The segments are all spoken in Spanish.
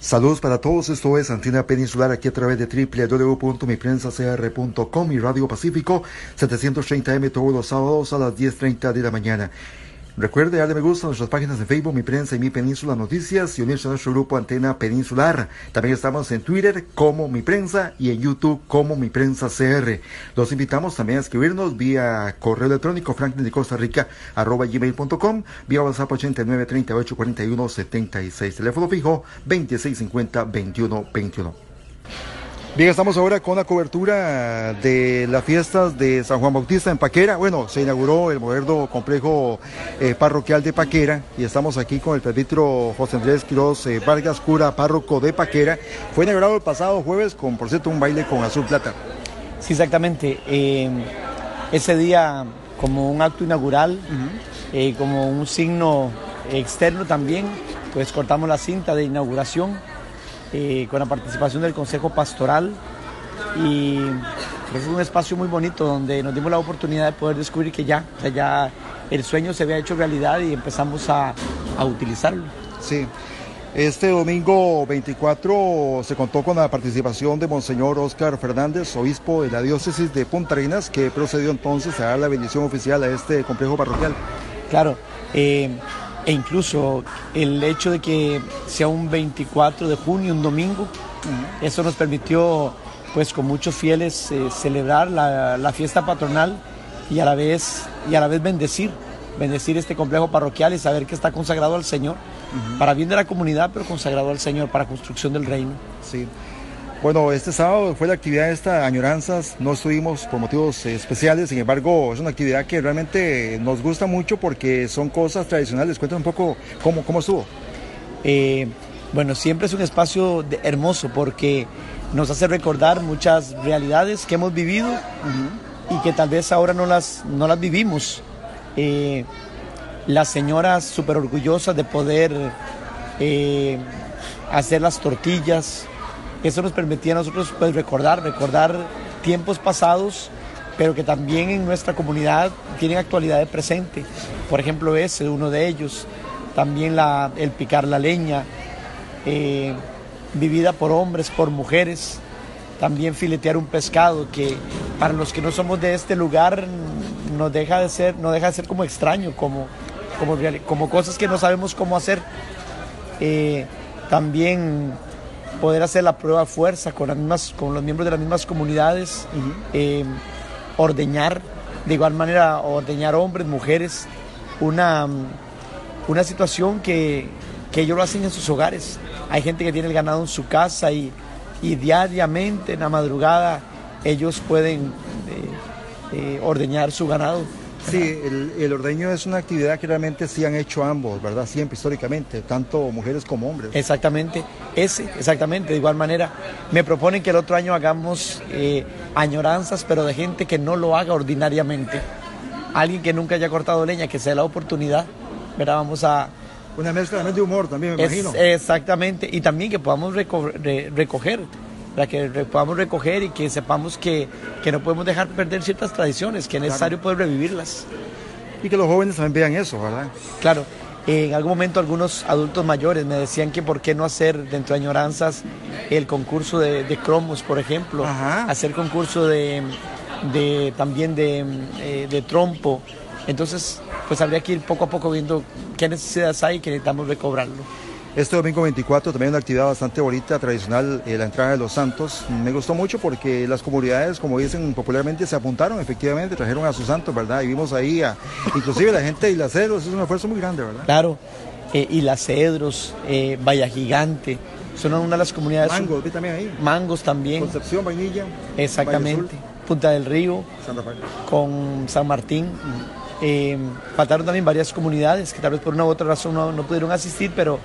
Saludos para todos, esto es Antina Peninsular aquí a través de www.miprensacr.com y Radio Pacífico 730M todos los sábados a las 10.30 de la mañana. Recuerde darle me gusta a nuestras páginas de Facebook, Mi Prensa y Mi Península Noticias y unirse a nuestro grupo Antena Peninsular. También estamos en Twitter como Mi Prensa y en YouTube como Mi Prensa CR. Los invitamos también a escribirnos vía correo electrónico franklin de Costa Rica arroba gmail.com, vía WhatsApp 89 38 41 76, teléfono fijo 2650 21 21. Bien, estamos ahora con la cobertura de las fiestas de San Juan Bautista en Paquera. Bueno, se inauguró el moderno complejo eh, parroquial de Paquera y estamos aquí con el presbítero José Andrés Quiroz eh, Vargas, cura párroco de Paquera. Fue inaugurado el pasado jueves con, por cierto, un baile con azul plata. Sí, exactamente. Eh, ese día, como un acto inaugural, como un signo externo también, pues cortamos la cinta de inauguración eh, con la participación del Consejo Pastoral y es un espacio muy bonito donde nos dimos la oportunidad de poder descubrir que ya, ya el sueño se había hecho realidad y empezamos a, a utilizarlo. Sí. Este domingo 24 se contó con la participación de Monseñor Oscar Fernández, obispo de la diócesis de Punta Arenas, que procedió entonces a dar la bendición oficial a este complejo parroquial. Claro, eh, e incluso el hecho de que sea un 24 de junio, un domingo, eso nos permitió pues con muchos fieles eh, celebrar la, fiesta patronal y a la vez y a la vez bendecir, bendecir este complejo parroquial y saber que está consagrado al Señor, para bien de la comunidad, pero consagrado al Señor para construcción del reino. Sí. Bueno, este sábado fue la actividad esta Añoranzas, no estuvimos por motivos eh, especiales, sin embargo es una actividad que realmente nos gusta mucho porque son cosas tradicionales. Cuéntanos un poco cómo, cómo estuvo. Eh, bueno, siempre es un espacio hermoso porque nos hace recordar muchas realidades que hemos vivido y que tal vez ahora no las, no las vivimos. Eh, las señoras súper orgullosas de poder hacer las tortillas, eso nos permitía a nosotros pues, recordar, recordar tiempos pasados, pero que también en nuestra comunidad tienen actualidad de presente. Por ejemplo, ese, uno de ellos. También el picar la leña, eh, vivida por hombres, por mujeres. También filetear un pescado que para los que no somos de este lugar nos deja de ser, no deja de ser como extraño, como, como, como cosas que no sabemos cómo hacer. Eh, también poder hacer la prueba de fuerza con, las mismas, con los miembros de las mismas comunidades, eh, ordeñar, de igual manera ordeñar hombres, mujeres, una, una situación que, ellos lo hacen en sus hogares. Hay gente que tiene el ganado en su casa y, diariamente, en la madrugada, ellos pueden eh, eh, ordeñar su ganado. Sí, el, ordeño es una actividad que realmente sí han hecho ambos, ¿verdad? Siempre históricamente, tanto mujeres como hombres. Exactamente, ese, exactamente. De igual manera, me proponen que el otro año hagamos eh, añoranzas, pero de gente que no lo haga ordinariamente. Alguien que nunca haya cortado leña, que sea la oportunidad, ¿verdad? Vamos a... Una mezcla de humor también, me imagino. Exactamente, y también que podamos recoger para que podamos recoger y que sepamos que, no podemos dejar perder ciertas tradiciones, que es necesario poder revivirlas. Y que los jóvenes también vean eso, ¿verdad? Claro. En algún momento algunos adultos mayores me decían que por qué no hacer dentro de añoranzas el concurso de, cromos, por ejemplo, hacer concurso de, también de, eh, de, trompo. Entonces, pues habría que ir poco a poco viendo qué necesidades hay y que necesitamos recobrarlo. Este domingo 24 también una actividad bastante bonita, tradicional, eh, la entrada de los santos. Me gustó mucho porque las comunidades, como dicen popularmente, se apuntaron efectivamente, trajeron a sus santos, ¿verdad? Y vimos ahí, a, inclusive la gente de Isla Cedros, es un esfuerzo muy grande, ¿verdad? Claro, eh, Isla Cedros, eh, Valla Gigante, son una de las comunidades... Mangos, vi también ahí. Mangos también. Concepción, Vainilla. Exactamente. Punta del Río. San Rafael. Con San Martín. Eh, faltaron también varias comunidades que tal vez por una u otra razón no, no pudieron asistir, pero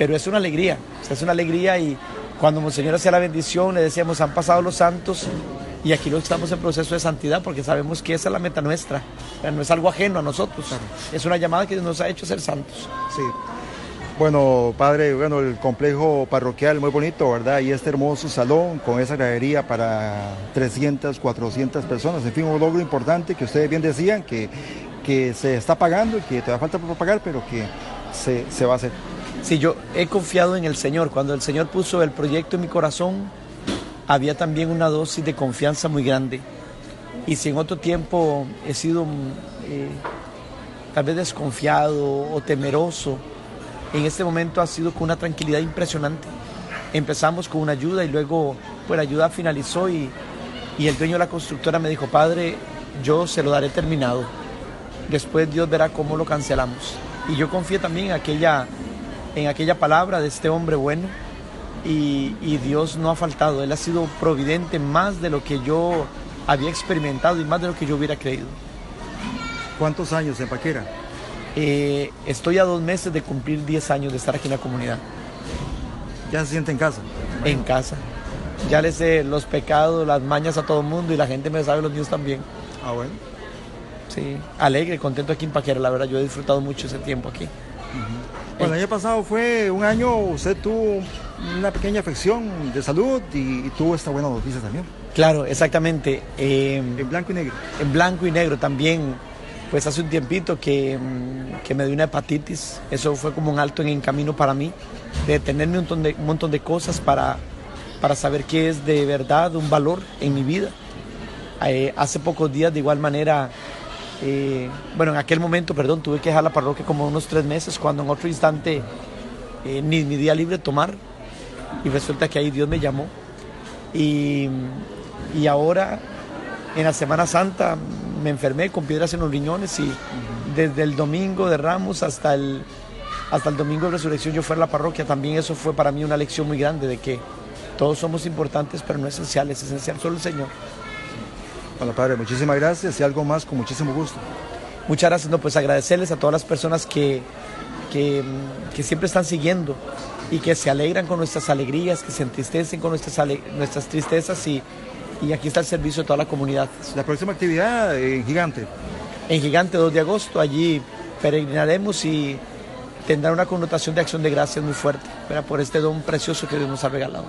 pero es una alegría, es una alegría y cuando Monseñor hacía la bendición le decíamos, han pasado los santos y aquí no estamos en proceso de santidad porque sabemos que esa es la meta nuestra, no es algo ajeno a nosotros, es una llamada que nos ha hecho ser santos. Sí. Bueno, padre, bueno, el complejo parroquial muy bonito, ¿verdad? Y este hermoso salón con esa gradería para 300, 400 personas, en fin, un logro importante que ustedes bien decían que, que se está pagando y que todavía falta por pagar, pero que se, se va a hacer. Sí, yo he confiado en el Señor. Cuando el Señor puso el proyecto en mi corazón, había también una dosis de confianza muy grande. Y si en otro tiempo he sido eh, tal vez desconfiado o temeroso, en este momento ha sido con una tranquilidad impresionante. Empezamos con una ayuda y luego pues la ayuda finalizó y, y el dueño de la constructora me dijo, padre, yo se lo daré terminado. Después Dios verá cómo lo cancelamos. Y yo confié también en aquella, en aquella palabra de este hombre bueno y, y Dios no ha faltado. Él ha sido providente más de lo que yo había experimentado y más de lo que yo hubiera creído. ¿Cuántos años en Paquera? Eh, estoy a dos meses de cumplir 10 años de estar aquí en la comunidad. ¿Ya se siente en casa? En casa. Ya le sé los pecados, las mañas a todo el mundo y la gente me sabe los míos también. Ah, bueno. Sí, alegre, contento aquí en Paquera, la verdad, yo he disfrutado mucho ese tiempo aquí. El año pasado fue un año, usted tuvo una pequeña afección de salud y, y tuvo esta buena noticia también. Claro, exactamente. Eh, En blanco y negro. en blanco y negro también, pues hace un tiempito que, mm, que me dio una hepatitis. Eso fue como un alto en el camino para mí, de detenerme un montón de, un montón de cosas para, para saber qué es de verdad un valor en mi vida. Eh, hace pocos días, de igual manera, eh, bueno, en aquel momento, perdón, tuve que dejar la parroquia como unos tres meses, cuando en otro instante eh, ni mi día libre tomar, y resulta que ahí Dios me llamó. Y, y ahora, en la Semana Santa, me enfermé con piedras en los riñones y desde el domingo de Ramos hasta el, hasta el domingo de resurrección yo fui a la parroquia. También eso fue para mí una lección muy grande de que todos somos importantes, pero no esenciales, es esencial solo el Señor. Bueno, padre, muchísimas gracias y algo más con muchísimo gusto. Muchas gracias, no, pues agradecerles a todas las personas que, que, que siempre están siguiendo y que se alegran con nuestras alegrías, que se entristecen con nuestras, nuestras tristezas y, y aquí está el servicio de toda la comunidad. La próxima actividad en Gigante. En Gigante 2 de agosto, allí peregrinaremos y tendrá una connotación de acción de gracias muy fuerte ¿verdad? por este don precioso que Dios nos ha regalado.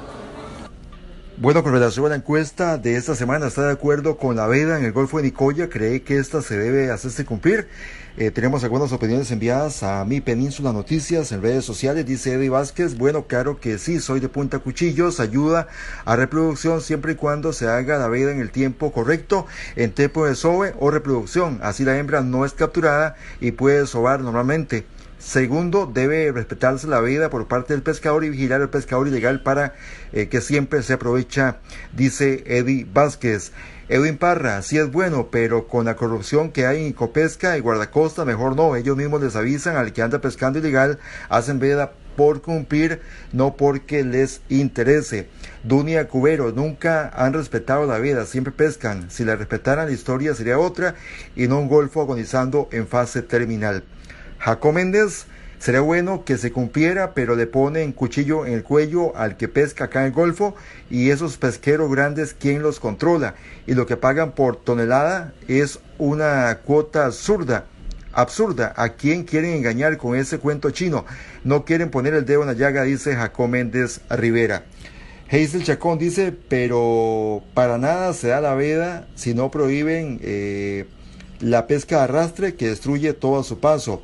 Bueno, con relación a la encuesta de esta semana, ¿está de acuerdo con la veda en el Golfo de Nicoya? ¿Cree que esta se debe hacerse cumplir? Eh, tenemos algunas opiniones enviadas a mi Península Noticias en redes sociales. Dice Eddie Vázquez, bueno, claro que sí, soy de Punta Cuchillos, ayuda a reproducción siempre y cuando se haga la veda en el tiempo correcto, en tiempo de sobe o reproducción. Así la hembra no es capturada y puede sobar normalmente. Segundo, debe respetarse la vida por parte del pescador y vigilar al pescador ilegal para eh, que siempre se aprovecha, dice Eddie Vázquez. Edwin Parra, sí es bueno, pero con la corrupción que hay en Copesca y Guardacosta, mejor no. Ellos mismos les avisan al que anda pescando ilegal, hacen veda por cumplir, no porque les interese. Dunia Cubero, nunca han respetado la vida, siempre pescan. Si la respetaran, la historia sería otra y no un golfo agonizando en fase terminal. Jaco Méndez, sería bueno que se cumpliera, pero le ponen cuchillo en el cuello al que pesca acá en el Golfo y esos pesqueros grandes, ¿quién los controla? Y lo que pagan por tonelada es una cuota absurda. Absurda, ¿a quién quieren engañar con ese cuento chino? No quieren poner el dedo en la llaga, dice Jaco Méndez Rivera. Hazel Chacón dice, pero para nada se da la veda si no prohíben eh, la pesca de arrastre que destruye todo a su paso.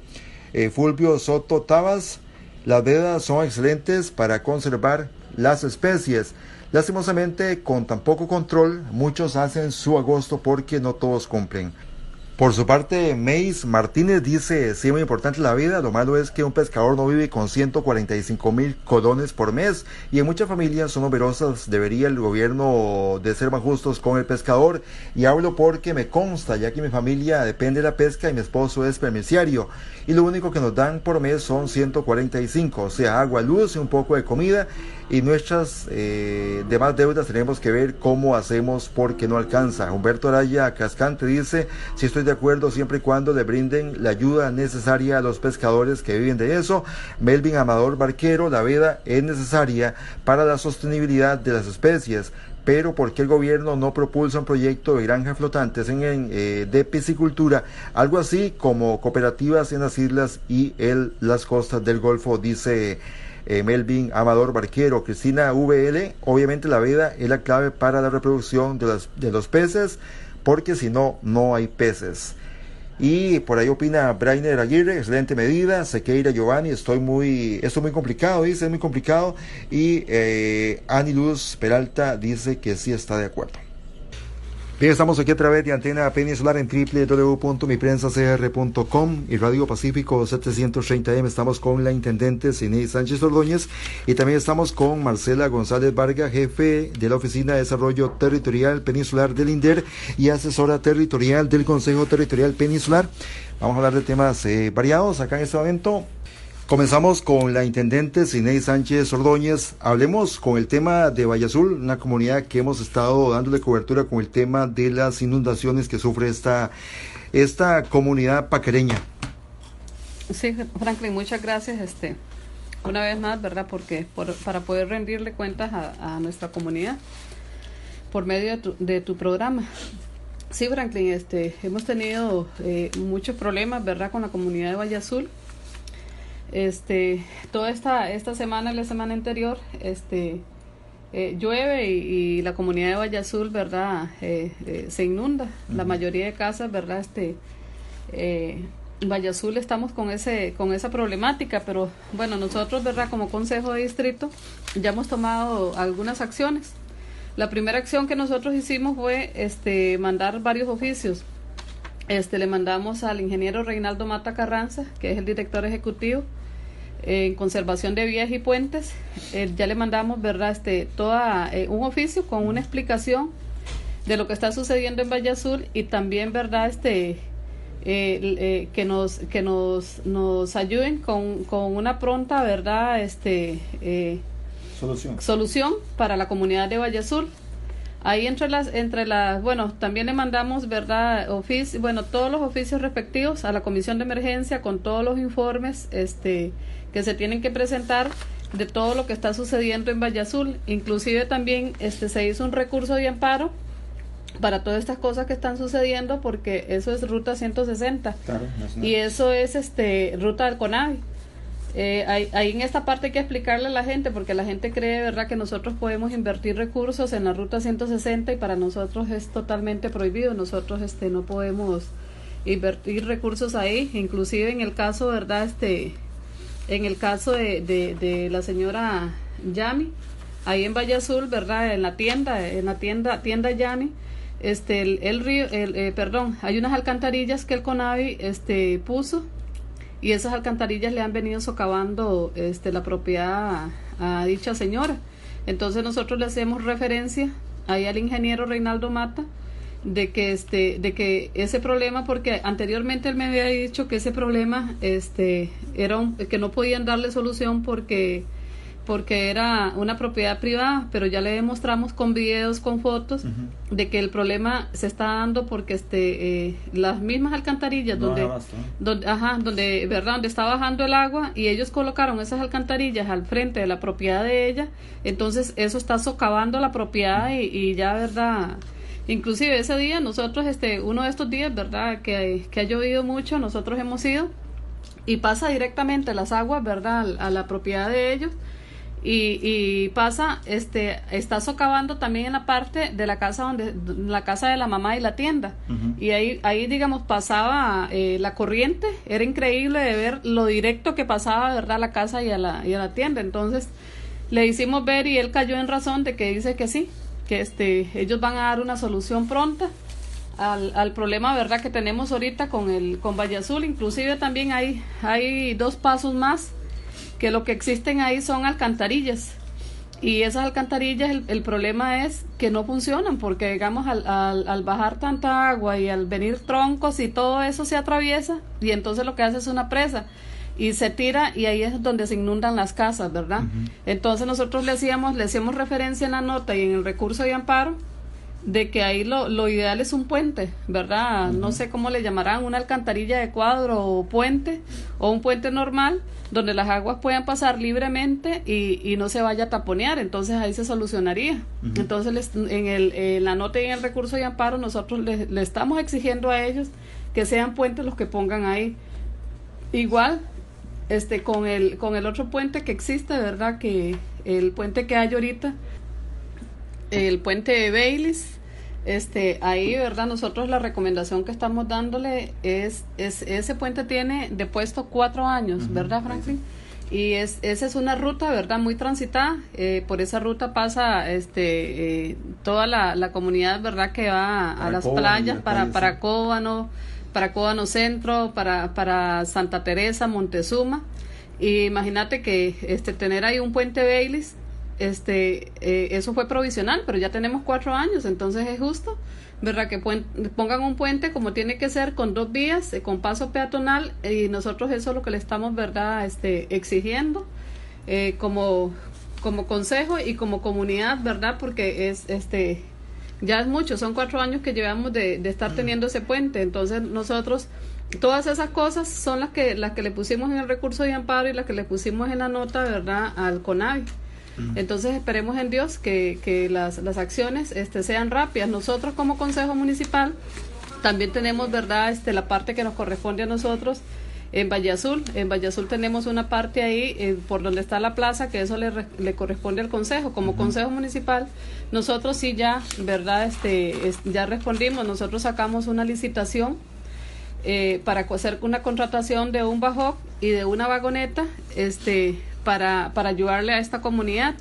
Eh, Fulvio Soto Tabas, las vedas son excelentes para conservar las especies. Lastimosamente, con tan poco control, muchos hacen su agosto porque no todos cumplen. Por su parte, Mace Martínez dice, sí, muy importante la vida, lo malo es que un pescador no vive con 145 mil colones por mes y en muchas familias son numerosas, debería el gobierno de ser más justos con el pescador. Y hablo porque me consta, ya que mi familia depende de la pesca y mi esposo es permisiario y lo único que nos dan por mes son 145, o sea, agua, luz y un poco de comida. Y nuestras eh, demás deudas tenemos que ver cómo hacemos porque no alcanza. Humberto Araya Cascante dice, si estoy de acuerdo siempre y cuando le brinden la ayuda necesaria a los pescadores que viven de eso. Melvin Amador Barquero, la veda es necesaria para la sostenibilidad de las especies. Pero ¿por qué el gobierno no propulsa un proyecto de granjas flotantes en, eh, de piscicultura? Algo así como cooperativas en las islas y el, las costas del Golfo, dice eh, Melvin Amador Barquero, Cristina VL. Obviamente la veda es la clave para la reproducción de, de los peces, porque si no, no hay peces. Y por ahí opina Brainer Aguirre, excelente medida. Sequeira Giovanni, estoy muy, esto es muy complicado, dice, es muy complicado. Y eh, Ani Luz Peralta dice que sí está de acuerdo. Bien, estamos aquí a través de Antena Peninsular en www.miprensacr.com y Radio Pacífico 730M. Estamos con la intendente Cine Sánchez Ordóñez y también estamos con Marcela González Vargas, jefe de la Oficina de Desarrollo Territorial Peninsular del INDER y asesora territorial del Consejo Territorial Peninsular. Vamos a hablar de temas eh, variados acá en este momento. Comenzamos con la intendente Cinei Sánchez Ordóñez. Hablemos con el tema de Valle Azul, una comunidad que hemos estado dándole cobertura con el tema de las inundaciones que sufre esta, esta comunidad paquereña. Sí, Franklin, muchas gracias. Este, una vez más, ¿verdad? Porque para poder rendirle cuentas a, nuestra comunidad por medio de tu, de tu, programa. Sí, Franklin, este, hemos tenido eh, muchos problemas, ¿verdad? Con la comunidad de Valle Azul este, toda esta, esta semana y la semana anterior, este, eh, llueve y, la comunidad de Valle Azul, ¿verdad? Eh, eh, se inunda. La mayoría de casas, ¿verdad? Este, Valle Azul estamos con, ese, con esa problemática, pero bueno, nosotros, ¿verdad? Como Consejo de Distrito ya hemos tomado algunas acciones. La primera acción que nosotros hicimos fue este, mandar varios oficios. Este, le mandamos al ingeniero Reinaldo Mata Carranza, que es el director ejecutivo, en conservación de vías y puentes. Eh, ya le mandamos, ¿verdad? Este, toda, eh, un oficio con una explicación de lo que está sucediendo en Valle Azul y también, ¿verdad? Este, eh, que nos, que nos, nos ayuden con, con una pronta, ¿verdad? Este, solución. solución para la comunidad de Valle Azul. Ahí entre las, entre las, bueno, también le mandamos, ¿verdad? Oficio, bueno, todos los oficios respectivos a la comisión de emergencia con todos los informes, este, que se tienen que presentar de todo lo que está sucediendo en Valle Azul. Inclusive también este, se hizo un recurso de amparo para todas estas cosas que están sucediendo porque eso es ruta 160 y eso es este ruta del CONAVI. Eh, ahí, en esta parte hay que explicarle a la gente porque la gente cree verdad que nosotros podemos invertir recursos en la ruta 160 y para nosotros es totalmente prohibido. Nosotros este no podemos invertir recursos ahí. Inclusive en el caso verdad este en el caso de, de, la señora Yami, ahí en Valle Azul, ¿verdad? En la tienda, en la tienda, tienda Yami, este, el, río, el, eh, perdón, hay unas alcantarillas que el CONAVI, este, puso y esas alcantarillas le han venido socavando, este, la propiedad a, dicha señora. Entonces nosotros le hacemos referencia ahí al ingeniero Reinaldo Mata, de que este de que ese problema porque anteriormente él me había dicho que ese problema este era un, que no podían darle solución porque porque era una propiedad privada, pero ya le demostramos con videos, con fotos, de que el problema se está dando porque este eh, las mismas alcantarillas donde, donde, ajá, donde, verdad, donde está bajando el agua y ellos colocaron esas alcantarillas al frente de la propiedad de ella, entonces eso está socavando la propiedad y, y ya, verdad, Inclusive ese día nosotros, este, uno de estos días, ¿verdad? Que, que ha llovido mucho, nosotros hemos ido y pasa directamente las aguas, ¿verdad? A, la propiedad de ellos. Y, y, pasa, este, está socavando también en la parte de la casa donde, la casa de la mamá y la tienda. Y ahí, ahí, digamos, pasaba eh, la corriente, era increíble de ver lo directo que pasaba, ¿verdad? A la casa y a la, y a la tienda. Entonces, le hicimos ver y él cayó en razón de que dice que sí, que este, ellos van a dar una solución pronta al, al problema verdad que tenemos ahorita con el con Valle Azul inclusive también hay hay dos pasos más que lo que existen ahí son alcantarillas y esas alcantarillas el, el problema es que no funcionan porque digamos al, al, al, bajar tanta agua y al venir troncos y todo eso se atraviesa y entonces lo que hace es una presa y se tira y ahí es donde se inundan las casas, ¿verdad? Entonces nosotros le hacíamos, le hacíamos referencia en la nota y en el recurso de amparo de que ahí lo, lo ideal es un puente, ¿verdad? No sé cómo le llamarán, una alcantarilla de cuadro o puente o un puente normal donde las aguas puedan pasar libremente y, y no se vaya a taponear, entonces ahí se solucionaría. Entonces en, el, en la nota y en el recurso de amparo nosotros le, le estamos exigiendo a ellos que sean puentes los que pongan ahí. Igual este con el con el otro puente que existe, ¿verdad? Que el puente que hay ahorita, el puente de Baileys, Este, ahí, ¿verdad? Nosotros la recomendación que estamos dándole es, es ese puente tiene de puesto cuatro años, ¿verdad, Franklin? Y es, esa es una ruta, ¿verdad? Muy transitada. Eh, por esa ruta pasa este, eh, toda la, la, comunidad, ¿verdad? Que va a, las playas, para, para Cóbano, para Cóbano Centro, para, para Santa Teresa, Montezuma. Y imagínate que este, tener ahí un puente Baileys este, eh, eso fue provisional, pero ya tenemos cuatro años, entonces es justo, ¿verdad? Que pongan un puente como tiene que ser, con dos vías, eh, con paso peatonal, y nosotros eso es lo que le estamos, ¿verdad?, este, exigiendo eh, como, como consejo y como comunidad, ¿verdad? Porque es, este, ya es mucho, son cuatro años que llevamos de, de estar teniendo ese puente, entonces nosotros todas esas cosas son las que las que le pusimos en el recurso de amparo y las que le pusimos en la nota, ¿verdad?, al CONAVI. Entonces esperemos en Dios que, que las, las, acciones este, sean rápidas. Nosotros como Consejo Municipal también tenemos, ¿verdad?, este, la parte que nos corresponde a nosotros en Valle Azul. En Valle Azul tenemos una parte ahí eh, por donde está la plaza, que eso le, le corresponde al Consejo. Como Consejo Municipal, nosotros sí ya, ¿verdad?, este, ya respondimos. Nosotros sacamos una licitación. Eh, para hacer una contratación de un bajo y de una vagoneta este para, para ayudarle a esta comunidad.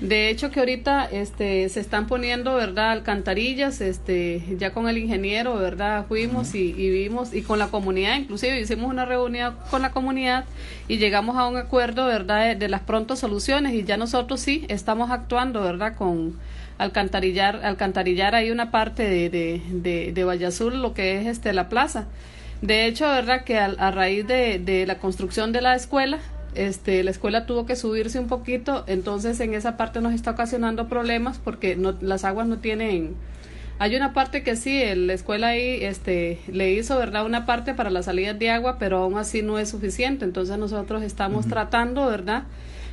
De hecho que ahorita este se están poniendo, ¿verdad? alcantarillas, este ya con el ingeniero, ¿verdad? Fuimos y, vimos y con la comunidad, inclusive hicimos una reunión con la comunidad y llegamos a un acuerdo, ¿verdad? De, las prontas soluciones y ya nosotros sí estamos actuando, ¿verdad? Con alcantarillar alcantarillar ahí una parte de de, de, de Valle Azul, lo que es este la plaza. De hecho, ¿verdad? Que a, a raíz de, de la construcción de la escuela, este, la escuela tuvo que subirse un poquito, entonces en esa parte nos está ocasionando problemas porque no, las aguas no tienen... Hay una parte que sí, la escuela ahí este, le hizo, ¿verdad? Una parte para las salidas de agua, pero aún así no es suficiente. Entonces nosotros estamos tratando, ¿verdad?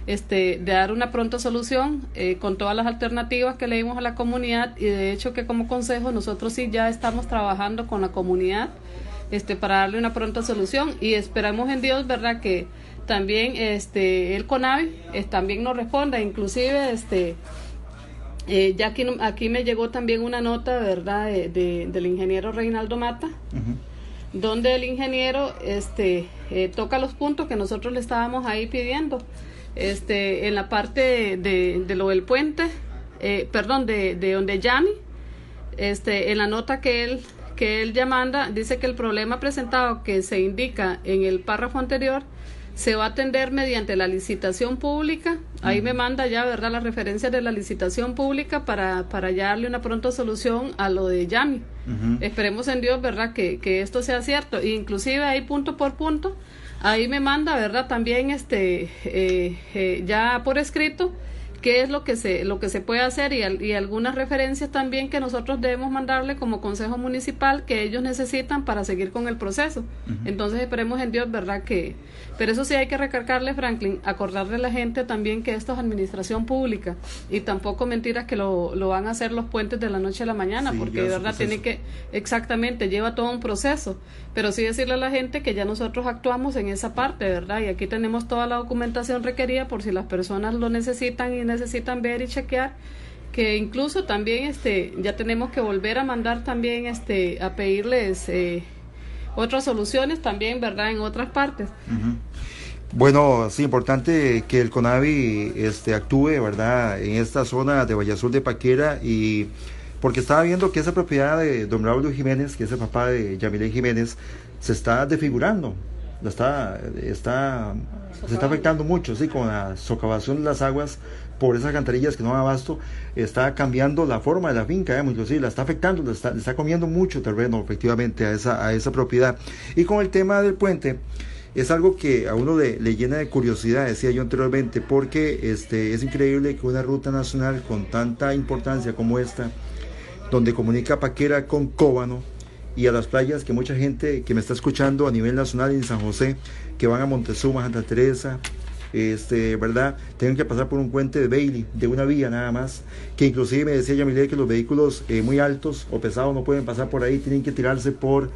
Este, de dar una pronta solución eh, con todas las alternativas que le dimos a la comunidad y de hecho que como consejo nosotros sí ya estamos trabajando con la comunidad este, para darle una pronta solución y esperamos en Dios, ¿verdad? Que también este el CONAVI eh, también nos responda, inclusive este eh, ya aquí, aquí me llegó también una nota, ¿verdad?, de, del ingeniero Reinaldo Mata, donde el ingeniero este, eh, toca los puntos que nosotros le estábamos ahí pidiendo. Este, en la parte de, de lo del puente, perdón, de, de donde Yami, este, en la nota que él, que él ya manda, dice que el problema presentado que se indica en el párrafo anterior se va a atender mediante la licitación pública. Ahí me manda ya, ¿verdad?, las referencias de la licitación pública para, para ya darle una pronta solución a lo de Yami. Esperemos en Dios, ¿verdad?, que, que esto sea cierto. inclusive ahí punto por punto, ahí me manda, ¿verdad?, también este, eh, eh, ya por escrito qué es lo que se, lo que se puede hacer y, y, algunas referencias también que nosotros debemos mandarle como Consejo Municipal que ellos necesitan para seguir con el proceso. Entonces esperemos en Dios, ¿verdad? Que, pero eso sí hay que recargarle, Franklin, acordarle a la gente también que esto es administración pública y tampoco mentiras que lo, lo van a hacer los puentes de la noche a la mañana, porque de verdad tiene que, exactamente, lleva todo un proceso, pero sí decirle a la gente que ya nosotros actuamos en esa parte, ¿verdad? Y aquí tenemos toda la documentación requerida por si las personas lo necesitan y necesitan ver y chequear que incluso también este ya tenemos que volver a mandar también este a pedirles eh, otras soluciones también verdad en otras partes. Bueno, sí, importante que el CONAVI este, actúe, ¿verdad?, en esta zona de Valle Azul de Paquera y porque estaba viendo que esa propiedad de don Raúl Jiménez, que es el papá de Yamile Jiménez, se está desfigurando está, está, se está afectando mucho, sí, con la socavación de las aguas por esas cantarillas que no dan abasto, está cambiando la forma de la finca, digamos, inclusive la está afectando, le está, está comiendo mucho terreno efectivamente a esa, a esa propiedad. Y con el tema del puente, es algo que a uno le, le, llena de curiosidad, decía yo anteriormente, porque este, es increíble que una ruta nacional con tanta importancia como esta, donde comunica Paquera con Cóbano, y a las playas que mucha gente que me está escuchando a nivel nacional en San José, que van a Montezuma, Santa Teresa, este, ¿verdad? Tienen que pasar por un puente de Bailey, de una vía nada más, que inclusive me decía Yamile que los vehículos eh, muy altos o pesados no pueden pasar por ahí, tienen que tirarse por,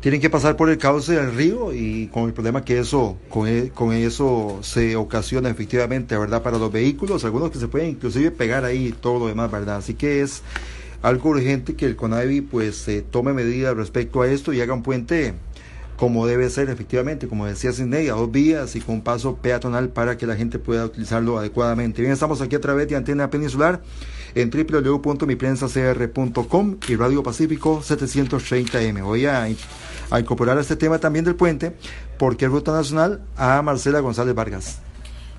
tienen que pasar por el cauce del río y con el problema que eso, con, e, con eso se ocasiona efectivamente, ¿verdad? Para los vehículos, algunos que se pueden inclusive pegar ahí todo lo demás, ¿verdad? Así que es algo urgente que el CONAVI pues tome medidas respecto a esto y haga un puente como debe ser efectivamente, como decía Sidney, a dos vías y con paso peatonal para que la gente pueda utilizarlo adecuadamente. Bien, estamos aquí a través de Antena Peninsular en www.miprensacr.com y Radio Pacífico 730M. Voy a, a incorporar este tema también del puente porque es Ruta Nacional a Marcela González Vargas.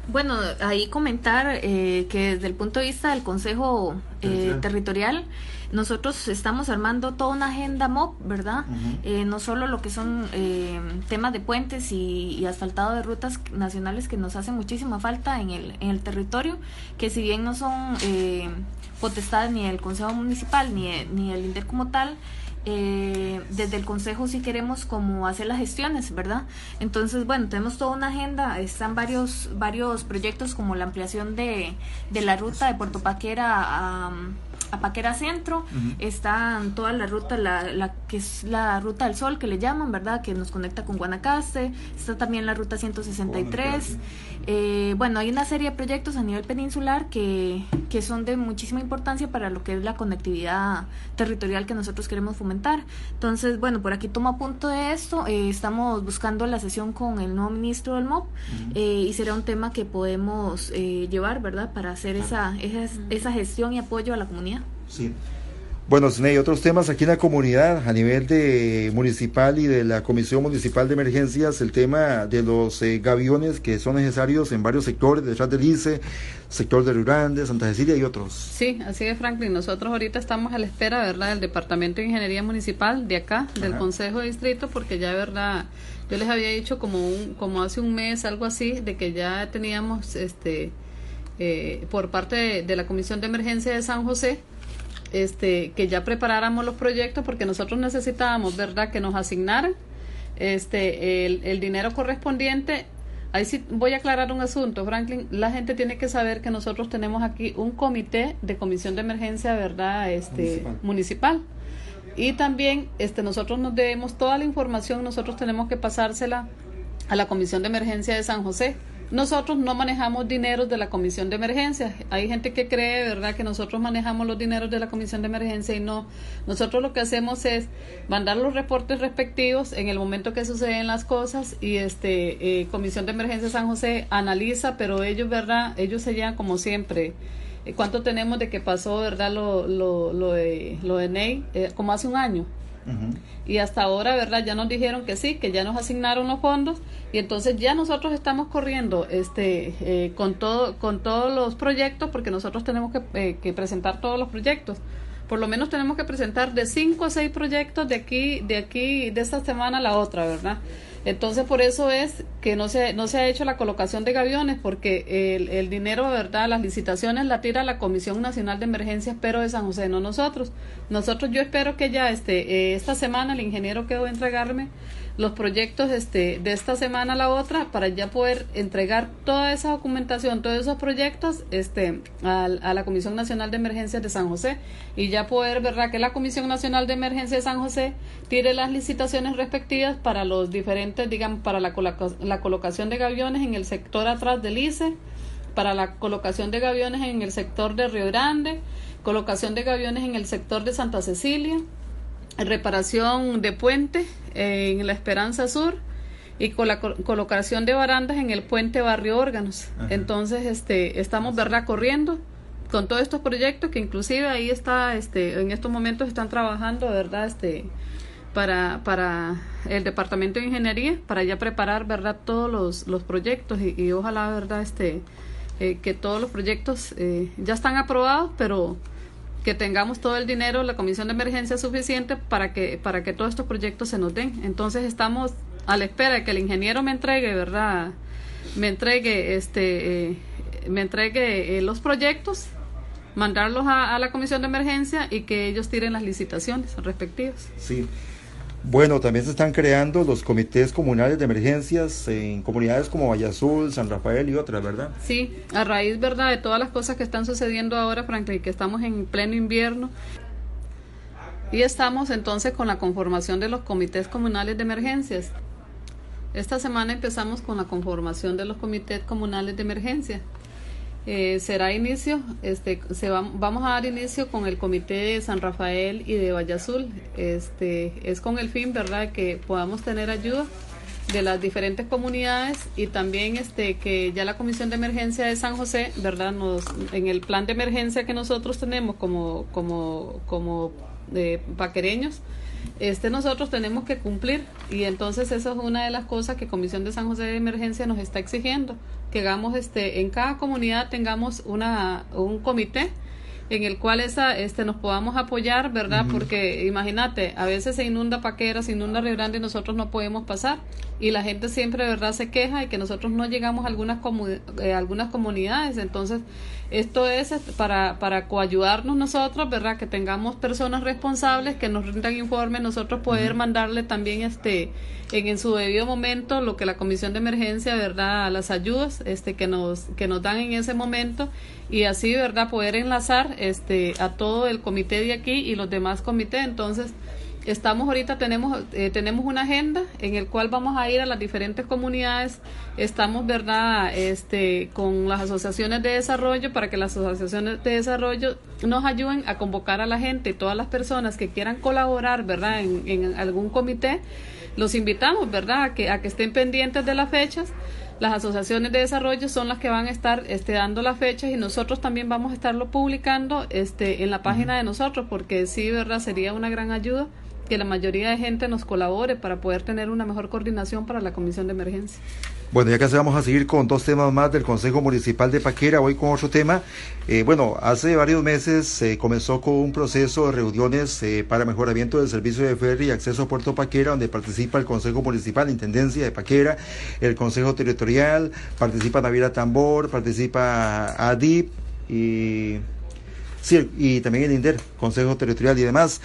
Bueno, ahí comentar eh, que desde el punto de vista del Consejo eh, Territorial, nosotros estamos armando toda una agenda MOP, ¿verdad? eh, no solo lo que son eh, temas de puentes y, y, asfaltado de rutas nacionales que nos hacen muchísima falta en el, en el territorio, que si bien no son eh, potestades ni del Consejo Municipal ni, ni el INDER como tal, eh, desde el Consejo sí queremos como hacer las gestiones, ¿verdad? Entonces, bueno, tenemos toda una agenda, están varios, varios proyectos como la ampliación de, de la ruta de Puerto Paquera a a Paquera Centro, uh -huh. están toda la ruta, la, la, que es la ruta del sol que le llaman, ¿verdad? Que nos conecta con Guanacaste, está también la ruta 163. Eh, bueno, hay una serie de proyectos a nivel peninsular que, que son de muchísima importancia para lo que es la conectividad territorial que nosotros queremos fomentar. Entonces, bueno, por aquí tomo punto de esto, eh, estamos buscando la sesión con el nuevo ministro del MOP uh -huh. eh, y será un tema que podemos eh, llevar, ¿verdad? Para hacer esa, esa, esa gestión y apoyo a la comunidad. Sí. Bueno, Sney, otros temas aquí en la comunidad, a nivel de municipal y de la Comisión Municipal de Emergencias, el tema de los eh, gaviones que son necesarios en varios sectores, detrás del ICE, sector de Rio Santa Cecilia y otros. Sí, así es, Franklin. Nosotros ahorita estamos a la espera, ¿verdad?, del Departamento de Ingeniería Municipal de acá, del Ajá. Consejo de Distrito, porque ya, ¿verdad?, yo les había dicho como, un, como hace un mes, algo así, de que ya teníamos, este, eh, por parte de, de la Comisión de Emergencia de San José, este, que ya preparáramos los proyectos porque nosotros necesitábamos, ¿verdad?, que nos asignaran este, el, el dinero correspondiente. Ahí sí voy a aclarar un asunto, Franklin. La gente tiene que saber que nosotros tenemos aquí un comité de comisión de emergencia, ¿verdad?, este, municipal. municipal. Y también este, nosotros nos debemos toda la información, nosotros tenemos que pasársela a la Comisión de Emergencia de San José nosotros no manejamos dineros de la Comisión de Emergencia. Hay gente que cree, ¿verdad?, que nosotros manejamos los dineros de la Comisión de Emergencia y no. Nosotros lo que hacemos es mandar los reportes respectivos en el momento que suceden las cosas y este eh, Comisión de Emergencia San José analiza, pero ellos, ¿verdad?, ellos se llevan como siempre. Eh, ¿Cuánto tenemos de que pasó, verdad, lo, lo, lo de, lo de Ney? Eh, como hace un año. Y hasta ahora, ¿verdad? Ya nos dijeron que sí, que ya nos asignaron los fondos y entonces ya nosotros estamos corriendo este eh, con todo con todos los proyectos porque nosotros tenemos que, eh, que, presentar todos los proyectos. Por lo menos tenemos que presentar de cinco a seis proyectos de aquí de aquí de esta semana a la otra, ¿verdad? Entonces por eso es que no se, no se ha hecho la colocación de gaviones porque el, el dinero, ¿verdad? Las licitaciones la tira la Comisión Nacional de Emergencias, pero de San José, no nosotros. Nosotros yo espero que ya este, eh, esta semana el ingeniero quedó entregarme los proyectos este, de esta semana a la otra para ya poder entregar toda esa documentación, todos esos proyectos este, a, a, la Comisión Nacional de Emergencias de San José y ya poder, ¿verdad?, que la Comisión Nacional de Emergencias de San José tire las licitaciones respectivas para los diferentes, digamos, para la, la colocación de gaviones en el sector atrás del ICE, para la colocación de gaviones en el sector de Río Grande, colocación de gaviones en el sector de Santa Cecilia, reparación de puente en la Esperanza Sur y con la colocación de barandas en el puente Barrio Órganos. Ajá. Entonces, este, estamos verdad corriendo con todos estos proyectos que inclusive ahí está, este, en estos momentos están trabajando, verdad, este, para, para el departamento de ingeniería para ya preparar, verdad, todos los, los proyectos y, y ojalá, verdad, este, eh, que todos los proyectos eh, ya están aprobados, pero que tengamos todo el dinero, la comisión de emergencia suficiente para que, para que todos estos proyectos se nos den. Entonces estamos a la espera de que el ingeniero me entregue, ¿verdad? Me entregue, este, eh, me entregue eh, los proyectos, mandarlos a, a, la comisión de emergencia y que ellos tiren las licitaciones respectivas. Sí. Bueno, también se están creando los comités comunales de emergencias en comunidades como Valle Azul, San Rafael y otras, ¿verdad? Sí, a raíz, ¿verdad?, de todas las cosas que están sucediendo ahora, Franklin, que estamos en pleno invierno. Y estamos entonces con la conformación de los comités comunales de emergencias. Esta semana empezamos con la conformación de los comités comunales de emergencia. Eh, será inicio, este, se vamos a dar inicio con el comité de San Rafael y de Valle Azul. Este, es con el fin, ¿verdad?, que podamos tener ayuda de las diferentes comunidades y también este que ya la Comisión de Emergencia de San José, ¿verdad? Nos, en el plan de emergencia que nosotros tenemos como, como, como eh, paquereños, este nosotros tenemos que cumplir y entonces eso es una de las cosas que Comisión de San José de Emergencia nos está exigiendo, que hagamos este en cada comunidad tengamos una un comité en el cual esa, este, nos podamos apoyar, ¿verdad? Porque imagínate, a veces se inunda Paquera, se inunda Río Grande y nosotros no podemos pasar. Y la gente siempre, ¿verdad?, se queja y que nosotros no llegamos a algunas, eh, algunas comunidades. Entonces, esto es este, para, para coayudarnos nosotros, ¿verdad? Que tengamos personas responsables que nos rindan informes, nosotros poder mandarle también este en, en, su debido momento lo que la comisión de emergencia, ¿verdad? Las ayudas este que nos que nos dan en ese momento y así, ¿verdad? Poder enlazar este a todo el comité de aquí y los demás comités. Entonces, estamos ahorita tenemos eh, tenemos una agenda en el cual vamos a ir a las diferentes comunidades. Estamos verdad este con las asociaciones de desarrollo para que las asociaciones de desarrollo nos ayuden a convocar a la gente todas las personas que quieran colaborar verdad en, en algún comité los invitamos verdad a que a que estén pendientes de las fechas. Las asociaciones de desarrollo son las que van a estar este, dando las fechas y nosotros también vamos a estarlo publicando este, en la página de nosotros porque sí, verdad, sería una gran ayuda que la mayoría de gente nos colabore para poder tener una mejor coordinación para la comisión de emergencia. Bueno, ya casi vamos a seguir con dos temas más del Consejo Municipal de Paquera, hoy con otro tema. Eh, bueno, hace varios meses se comenzó con un proceso de reuniones eh, para mejoramiento del servicio de ferry y acceso a Puerto Paquera, donde participa el Consejo Municipal, Intendencia de Paquera, el Consejo Territorial, participa Naviera Tambor, participa ADIP y, sí, y también el INDER, Consejo Territorial y demás.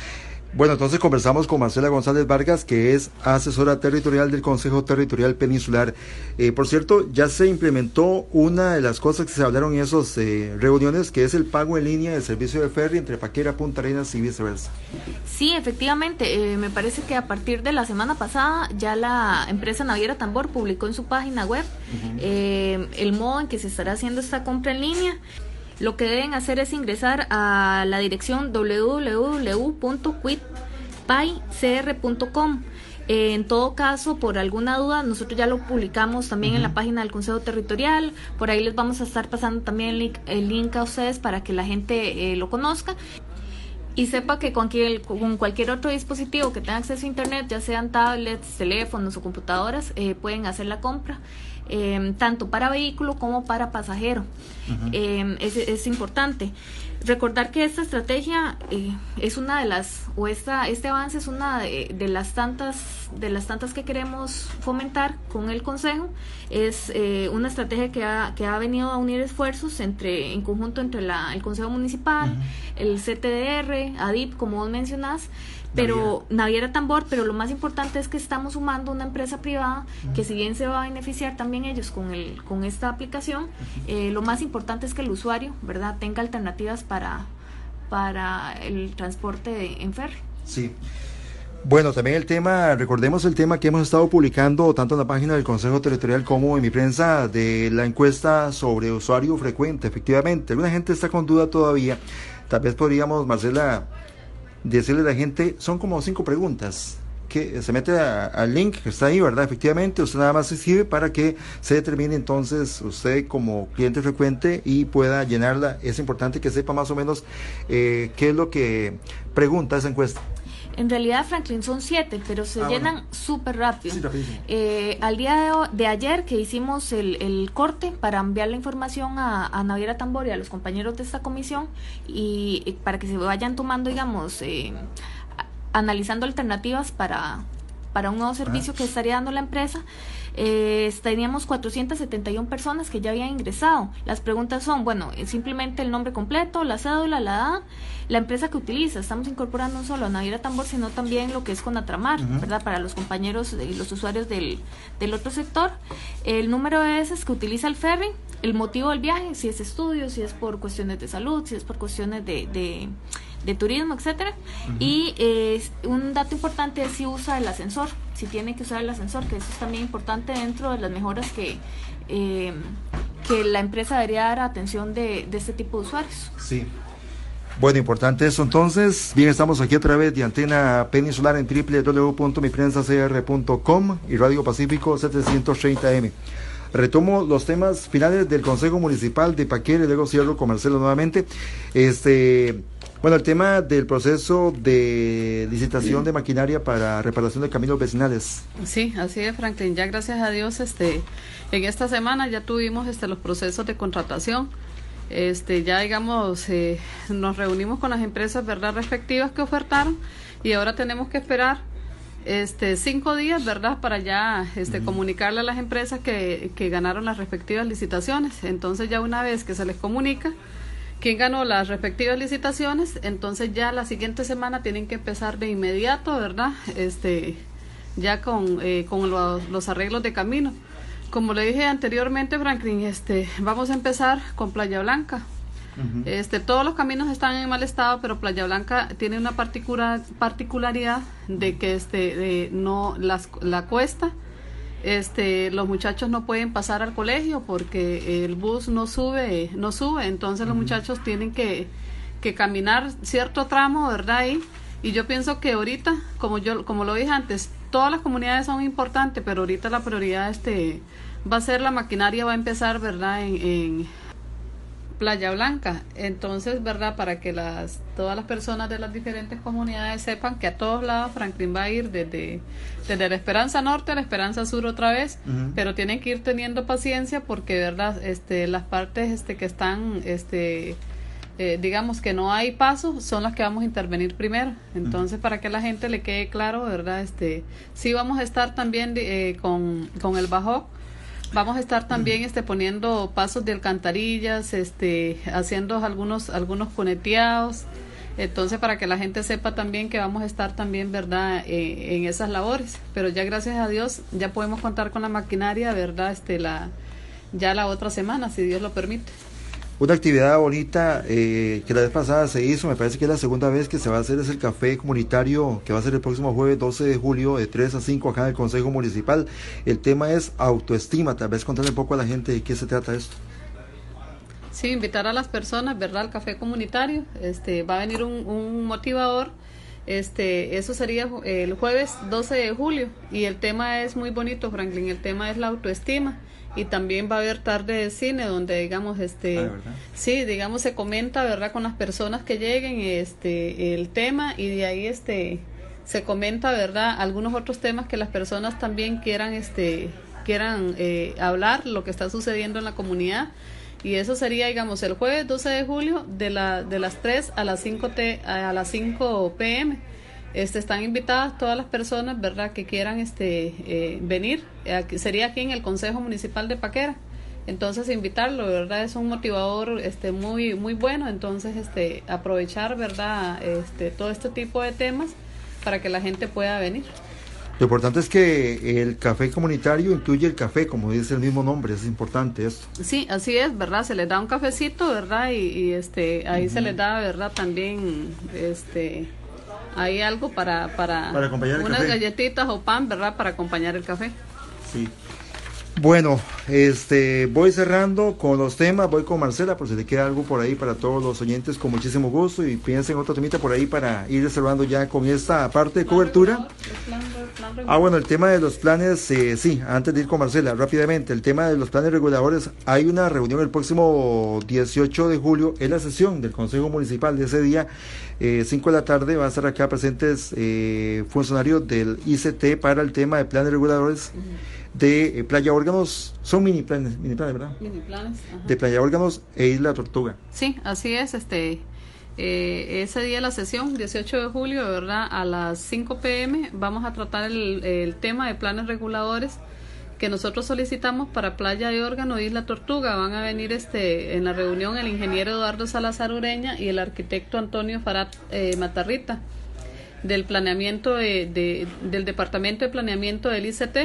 Bueno, entonces conversamos con Marcela González Vargas, que es asesora territorial del Consejo Territorial Peninsular. Eh, por cierto, ya se implementó una de las cosas que se hablaron en esas eh, reuniones, que es el pago en línea del servicio de ferry entre Paquera, Punta Arenas y viceversa. Sí, efectivamente. Eh, me parece que a partir de la semana pasada ya la empresa Naviera Tambor publicó en su página web el modo en que se estará haciendo esta compra en línea lo que deben hacer es ingresar a la dirección www.quitpaycr.com. en todo caso, por alguna duda, nosotros ya lo publicamos también en la página del Consejo Territorial. Por ahí les vamos a estar pasando también el link, el link a ustedes para que la gente eh, lo conozca y sepa que con cualquier, con cualquier otro dispositivo que tenga acceso a Internet, ya sean tablets, teléfonos o computadoras, eh, pueden hacer la compra. Em, tanto para vehículo como para pasajero. Em, es, es, importante. Recordar que esta estrategia eh, es una de las, o esta, este avance es una de, las tantas, de las tantas que queremos fomentar con el Consejo. Es eh, una estrategia que ha, que ha venido a unir esfuerzos entre, en conjunto entre la, el Consejo Municipal, el CTDR, ADIP, como vos mencionás, pero Naviera. Tambor, pero lo más importante es que estamos sumando una empresa privada que si bien se va a beneficiar también ellos con el con esta aplicación, eh, lo más importante es que el usuario, ¿verdad?, tenga alternativas para para el transporte en ferry. Sí. Bueno, también el tema, recordemos el tema que hemos estado publicando tanto en la página del Consejo Territorial como en mi prensa de la encuesta sobre usuario frecuente. Efectivamente, alguna gente está con duda todavía. Tal vez podríamos, Marcela, decirle a la gente, son como cinco preguntas que se mete al link que está ahí, ¿verdad? Efectivamente, usted nada más escribe para que se determine entonces usted como cliente frecuente y pueda llenarla. Es importante que sepa más o menos eh, qué es lo que pregunta esa encuesta. En realidad, Franklin, son siete, pero se ah, llenan súper rápido. eh, al día de, ayer que hicimos el, el, corte para enviar la información a, a Naviera Tambor y a los compañeros de esta comisión y, para que se vayan tomando, digamos, eh, analizando alternativas para, para un nuevo servicio que estaría dando la empresa, eh, teníamos 471 personas que ya habían ingresado. Las preguntas son, bueno, simplemente el nombre completo, la cédula, la edad, la empresa que utiliza. Estamos incorporando no solo a Naviera Tambor, sino también lo que es con Atramar, ¿verdad? Para los compañeros y los usuarios del, del otro sector. El número es, es que utiliza el ferry, el motivo del viaje, si es estudio, si es por cuestiones de salud, si es por cuestiones de, de de turismo, etcétera. Y eh, un dato importante es si usa el ascensor, si tiene que usar el ascensor, que eso es también importante dentro de las mejoras que, eh, que la empresa debería dar atención de, de este tipo de usuarios. Sí. Bueno, importante eso entonces. Bien, estamos aquí a través de Antena Peninsular en www.miprensacr.com y Radio Pacífico 730M. Retomo los temas finales del Consejo Municipal de Paquere y luego cierro con Marcelo nuevamente. Este, bueno, el tema del proceso de licitación de maquinaria para reparación de caminos vecinales. Sí, así es, Franklin. Ya gracias a Dios, este, en esta semana ya tuvimos este, los procesos de contratación. Este, ya digamos, eh, nos reunimos con las empresas verdad respectivas que ofertaron y ahora tenemos que esperar este cinco días verdad para ya este comunicarle a las empresas que, que ganaron las respectivas licitaciones. Entonces ya una vez que se les comunica quién ganó las respectivas licitaciones entonces ya la siguiente semana tienen que empezar de inmediato verdad este ya con, eh, con los, los arreglos de camino. Como le dije anteriormente, Franklin, este, vamos a empezar con Playa Blanca. Este, todos los caminos están en mal estado, pero Playa Blanca tiene una particular, particularidad de que este, de no las, la cuesta, este, los muchachos no pueden pasar al colegio porque el bus no sube, no sube, entonces los muchachos tienen que, que caminar cierto tramo, ¿verdad? Ahí. Y yo pienso que ahorita, como yo, como lo dije antes, todas las comunidades son importantes, pero ahorita la prioridad este va a ser la maquinaria, va a empezar, ¿verdad? En, Playa Blanca. Entonces, ¿verdad? Para que las todas las personas de las diferentes comunidades sepan que a todos lados Franklin va a ir desde, desde la Esperanza Norte a la Esperanza Sur otra vez, pero tienen que ir teniendo paciencia porque, ¿verdad? Este, las partes este, que están, este, eh, digamos que no hay paso, son las que vamos a intervenir primero. Entonces, para que la gente le quede claro, ¿verdad? Este, sí vamos a estar también eh, con, con el bajo Vamos a estar también este, poniendo pasos de alcantarillas, este, haciendo algunos, algunos coneteados. Entonces, para que la gente sepa también que vamos a estar también, ¿verdad?, eh, en esas labores. Pero ya gracias a Dios, ya podemos contar con la maquinaria, ¿verdad?, este, la, ya la otra semana, si Dios lo permite. Una actividad bonita eh, que la vez pasada se hizo, me parece que es la segunda vez que se va a hacer, es el café comunitario que va a ser el próximo jueves 12 de julio de 3 a 5 acá en el Consejo Municipal. El tema es autoestima, tal vez contarle un poco a la gente de qué se trata esto. Sí, invitar a las personas, ¿verdad? Al café comunitario. Este, va a venir un, un motivador. Este, eso sería el jueves 12 de julio. Y el tema es muy bonito, Franklin. El tema es la autoestima y también va a haber tarde de cine donde digamos este ah, sí digamos se comenta verdad con las personas que lleguen este el tema y de ahí este se comenta verdad algunos otros temas que las personas también quieran este quieran eh, hablar lo que está sucediendo en la comunidad. Y eso sería digamos el jueves 12 de julio de la de las 3 a las 5 t, a las 5 pm este, están invitadas todas las personas, ¿verdad?, que quieran este, eh, venir. sería aquí en el Consejo Municipal de Paquera. Entonces, invitarlo, ¿verdad? Es un motivador este, muy, muy bueno. Entonces, este, aprovechar, ¿verdad?, este, todo este tipo de temas para que la gente pueda venir. Lo importante es que el café comunitario incluye el café, como dice el mismo nombre, es importante esto. Sí, así es, ¿verdad? Se les da un cafecito, ¿verdad? Y, este, ahí se les da, ¿verdad? También, este, hay algo para, para, unas galletitas o pan, ¿verdad? Para acompañar el café. Sí. Bueno, este, voy cerrando con los temas, voy con Marcela, por si le queda algo por ahí para todos los oyentes, con muchísimo gusto, y piensen otro temita por ahí para ir reservando ya con esta parte de cobertura. Ah, bueno, el tema de los planes, eh, sí, antes de ir con Marcela, rápidamente, el tema de los planes reguladores, hay una reunión el próximo 18 de julio, en la sesión del Consejo Municipal de ese día, 5 eh, de la tarde, van a estar acá presentes eh, funcionarios del ICT para el tema de planes reguladores de eh, Playa Órganos, son mini planes, mini planes, ¿verdad? Mini planes. De Playa Órganos e Isla Tortuga. Sí, así es, este, eh, ese día de la sesión, 18 de julio, ¿verdad? A las 5 pm vamos a tratar el, el, tema de planes reguladores que nosotros solicitamos para Playa de Órgano e Isla Tortuga. Van a venir este en la reunión el ingeniero Eduardo Salazar Ureña y el arquitecto Antonio Farat eh, Matarrita del planeamiento de, del Departamento de Planeamiento del ICT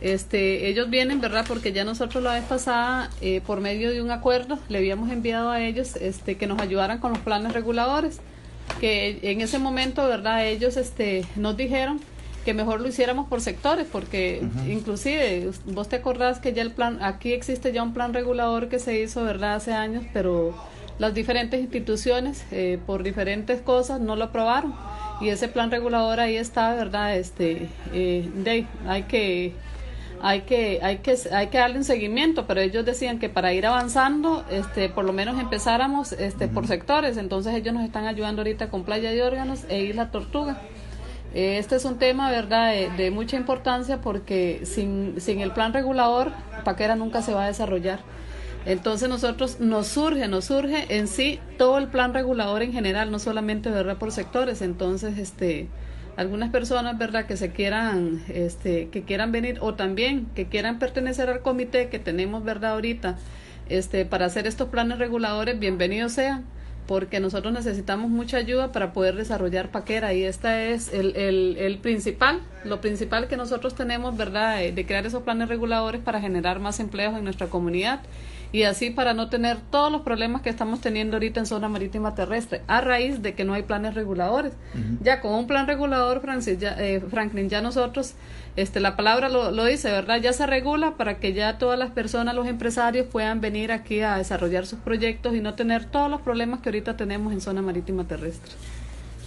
este, ellos vienen, ¿verdad? Porque ya nosotros la vez pasada, eh, por medio de un acuerdo, le habíamos enviado a ellos este, que nos ayudaran con los planes reguladores, que en ese momento, ¿verdad? Ellos este, nos dijeron que mejor lo hiciéramos por sectores, porque inclusive vos te acordás que ya el plan, aquí existe ya un plan regulador que se hizo, ¿verdad?, hace años, pero las diferentes instituciones, eh, por diferentes cosas, no lo aprobaron. Y ese plan regulador ahí está, ¿verdad? Este, eh, de, hay que hay que, hay que, hay que darle un seguimiento, pero ellos decían que para ir avanzando, este, por lo menos empezáramos este, por sectores, entonces ellos nos están ayudando ahorita con Playa de Órganos e Isla Tortuga. Este es un tema, ¿verdad?, de, mucha importancia porque sin, sin el plan regulador, Paquera nunca se va a desarrollar. Entonces nosotros nos surge, nos surge en sí todo el plan regulador en general, no solamente, ¿verdad?, por sectores. Entonces, este, algunas personas, ¿verdad?, que se quieran, este, que quieran venir o también que quieran pertenecer al comité que tenemos, ¿verdad?, ahorita, este, para hacer estos planes reguladores, bienvenidos sean, porque nosotros necesitamos mucha ayuda para poder desarrollar Paquera y esta es el, el, el principal, lo principal que nosotros tenemos, ¿verdad?, de crear esos planes reguladores para generar más empleos en nuestra comunidad y así para no tener todos los problemas que estamos teniendo ahorita en zona marítima terrestre, a raíz de que no hay planes reguladores. Ya con un plan regulador, Francis, ya, eh, Franklin, ya nosotros, este, la palabra lo, lo, dice, ¿verdad? Ya se regula para que ya todas las personas, los empresarios puedan venir aquí a desarrollar sus proyectos y no tener todos los problemas que ahorita tenemos en zona marítima terrestre.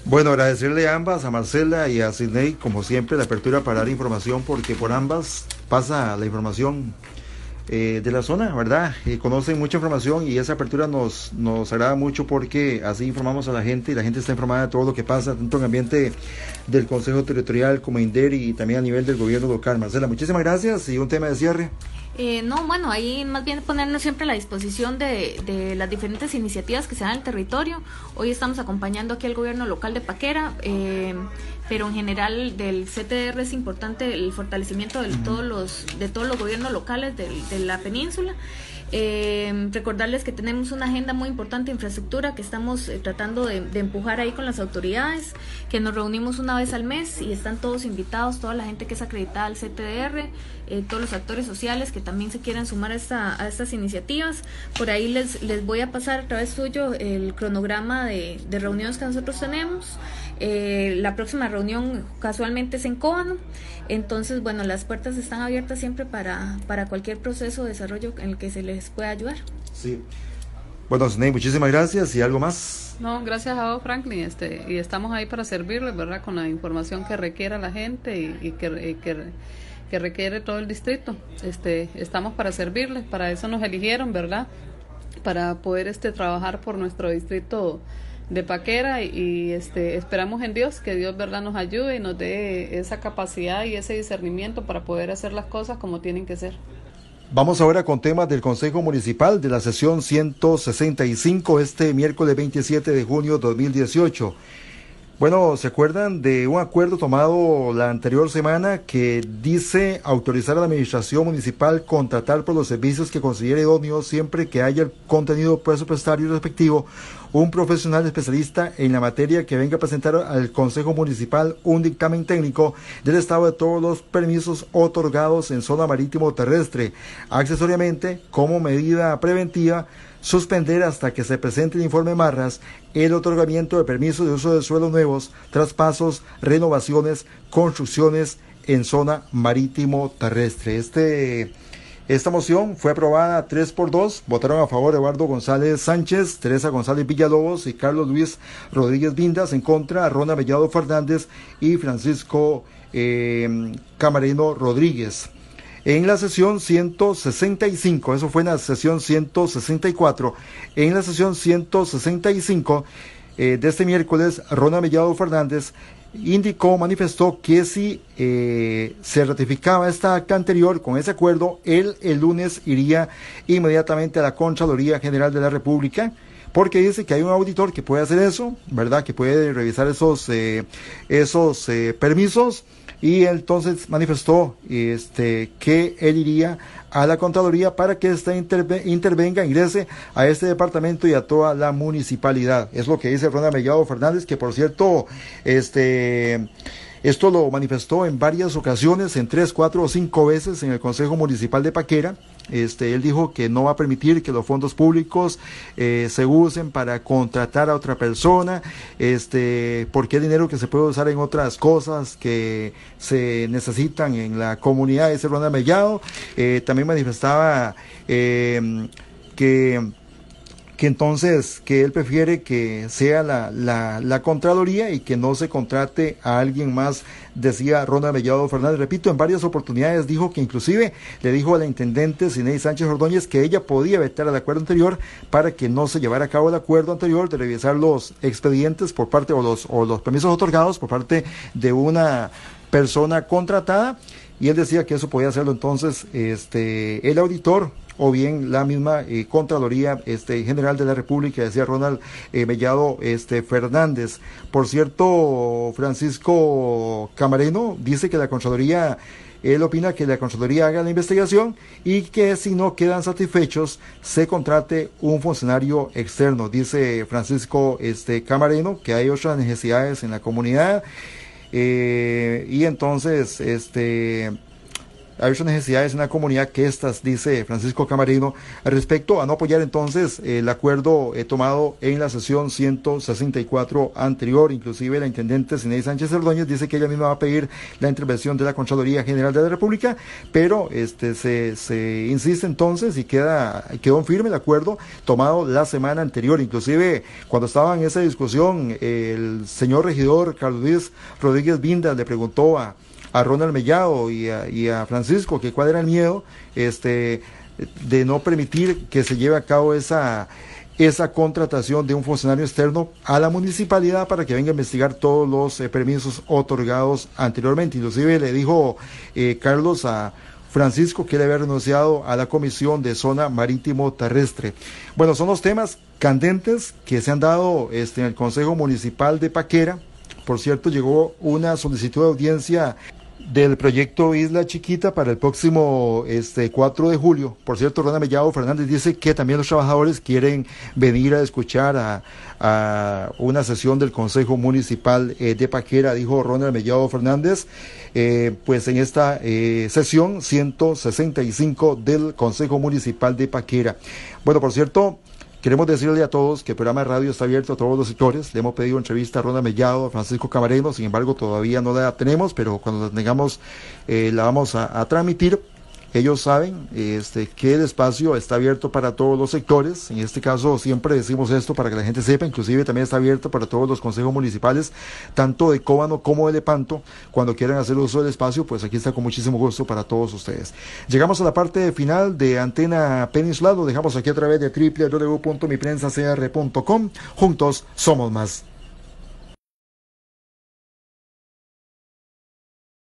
Bueno, agradecerle a ambas, a Marcela y a Sidney, como siempre, la apertura para dar información, porque por ambas pasa la información eh, de la zona, ¿verdad? conocen mucha información y esa apertura nos, nos agrada mucho porque así informamos a la gente y la gente está informada de todo lo que pasa, tanto en el ambiente del Consejo Territorial como INDER y también a nivel del gobierno local. Marcela, muchísimas gracias y un tema de cierre. Eh, no, bueno, ahí más bien ponernos siempre a la disposición de, de, las diferentes iniciativas que se dan en el territorio. Hoy estamos acompañando aquí al gobierno local de Paquera, eh, pero en general del CTR es importante el fortalecimiento de todos los de todos los gobiernos locales de, de la península. Eh, recordarles que tenemos una agenda muy importante de infraestructura que estamos eh, tratando de, empujar ahí con las autoridades, que nos reunimos una vez al mes y están todos invitados, toda la gente que es acreditada al CTR, eh, todos los actores sociales que también se quieran sumar a, esta, a estas iniciativas. Por ahí les, les voy a pasar a través suyo el cronograma de, de reuniones que nosotros tenemos. Eh, la próxima reunión casualmente es en Cóbano. Entonces, bueno, las puertas están abiertas siempre para, para cualquier proceso de desarrollo en el que se les pueda ayudar. Sí. Bueno, Sney, muchísimas gracias. ¿Y algo más? No, gracias a vos, Franklin. Este, y estamos ahí para servirles, ¿verdad? Con la información que requiera la gente y, que, que, requiere todo el distrito. Este, estamos para servirles, para eso nos eligieron, ¿verdad? Para poder este, trabajar por nuestro distrito de Paquera y, este esperamos en Dios que Dios verdad nos ayude y nos dé esa capacidad y ese discernimiento para poder hacer las cosas como tienen que ser. Vamos ahora con temas del Consejo Municipal de la sesión 165 este miércoles 27 de junio 2018. Bueno, ¿se acuerdan de un acuerdo tomado la anterior semana que dice autorizar a la administración municipal contratar por los servicios que considere idóneos siempre que haya el contenido presupuestario respectivo un profesional especialista en la materia que venga a presentar al Consejo Municipal un dictamen técnico del estado de todos los permisos otorgados en zona marítimo terrestre, accesoriamente como medida preventiva suspender hasta que se presente el informe Marras el otorgamiento de permisos de uso de suelos nuevos, traspasos, renovaciones, construcciones en zona marítimo terrestre. Este esta moción fue aprobada 3 por 2. Votaron a favor Eduardo González Sánchez, Teresa González Villalobos y Carlos Luis Rodríguez Vindas. En contra, Rona Mellado Fernández y Francisco eh, Camarino Rodríguez. En la sesión 165, eso fue en la sesión 164, en la sesión 165 eh, de este miércoles, Rona Mellado Fernández indicó, manifestó que si eh, se ratificaba esta acta anterior con ese acuerdo, él el lunes iría inmediatamente a la Contraloría General de la República porque dice que hay un auditor que puede hacer eso, ¿verdad? Que puede revisar esos, eh, esos permisos y entonces manifestó este, que él iría a la Contraloría para que ésta intervenga, ingrese a este departamento y a toda la municipalidad. Es lo que dice Ronald Mellado Fernández, que por cierto, este Esto lo manifestó en varias ocasiones, en tres, cuatro o cinco veces en el Consejo Municipal de Paquera. Este, él dijo que no va a permitir que los fondos públicos eh, se usen para contratar a otra persona, este, porque es dinero que se puede usar en otras cosas que se necesitan en la comunidad. Ese Ronald Mellado eh, también manifestaba eh, que que entonces que él prefiere que sea la, la, Contraloría y que no se contrate a alguien más, decía Ronald Mellado Fernández. Repito, en varias oportunidades dijo que inclusive le dijo a la intendente Zinei Sánchez Ordóñez que ella podía vetar al acuerdo anterior para que no se llevara a cabo el acuerdo anterior de revisar los expedientes por parte o los, o los permisos otorgados por parte de una persona contratada y él decía que eso podía hacerlo entonces este el auditor o bien la misma eh, Contraloría este, General de la República, decía Ronald eh, Mellado este, Fernández. Por cierto, Francisco Camareno dice que la Contraloría él opina que la Contraloría haga la investigación y que si no quedan satisfechos se contrate un funcionario externo. Dice Francisco este, Camareno que hay otras necesidades en la comunidad eh, y entonces este hay otras necesidades en la comunidad que estas, dice Francisco Camarino, respecto a no apoyar entonces el acuerdo eh, tomado en la sesión 164 anterior. Inclusive la intendente Zinei Sánchez Ordóñez dice que ella misma va a pedir la intervención de la Contraloría General de la República, pero este se, se insiste entonces y queda quedó firme el acuerdo tomado la semana anterior. Inclusive cuando estaba en esa discusión, el señor regidor Carlos Luis Rodríguez Vinda le preguntó a a Ronald Mellado y a, Francisco que cuál era el miedo este, de no permitir que se lleve a cabo esa, esa contratación de un funcionario externo a la municipalidad para que venga a investigar todos los eh, permisos otorgados anteriormente. Inclusive le dijo eh, Carlos a Francisco que le había renunciado a la comisión de zona marítimo terrestre. Bueno, son los temas candentes que se han dado este, en el Consejo Municipal de Paquera. Por cierto, llegó una solicitud de audiencia del proyecto Isla Chiquita para el próximo este 4 de julio. Por cierto, Rona Mellado Fernández dice que también los trabajadores quieren venir a escuchar a, una sesión del Consejo Municipal eh, de Paquera, dijo Ronald Mellado Fernández, eh, pues en esta eh, sesión 165 del Consejo Municipal de Paquera. Bueno, por cierto, Queremos decirle a todos que el programa de radio está abierto a todos los sectores. Le hemos pedido entrevista a Ronda Mellado, a Francisco Camareno, sin embargo todavía no la tenemos, pero cuando la tengamos eh, la vamos a transmitir ellos saben este, que el espacio está abierto para todos los sectores. En este caso siempre decimos esto para que la gente sepa. Inclusive también está abierto para todos los consejos municipales, tanto de Cóbano como de Lepanto. Cuando quieran hacer uso del espacio, pues aquí está con muchísimo gusto para todos ustedes. Llegamos a la parte final de Antena Peninsular. Lo dejamos aquí a través de www.miprensacr.com. Juntos somos más.